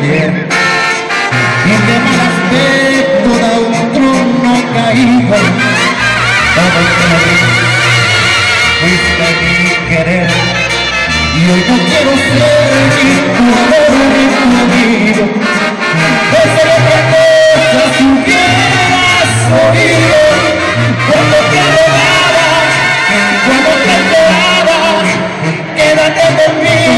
Ayer, y de mal aspecto da un trono caído. Todo te lo dije, fuiste mi querer, y hoy no quiero ser ni tu amor ni tu amigo. Seré otra cosa si hubieras oído cuando te adoraba, cuando te adoraba, quédate conmigo.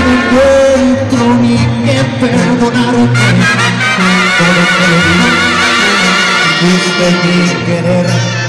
encuentro ni que perdonarte. Todo te lo di, fuiste mi querer.